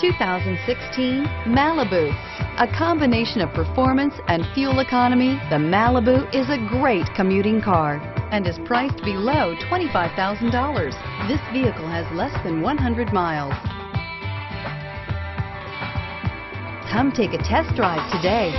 2016 Malibu. A combination of performance and fuel economy, the Malibu is a great commuting car and is priced below $25,000. This vehicle has less than 100 miles. Come take a test drive today.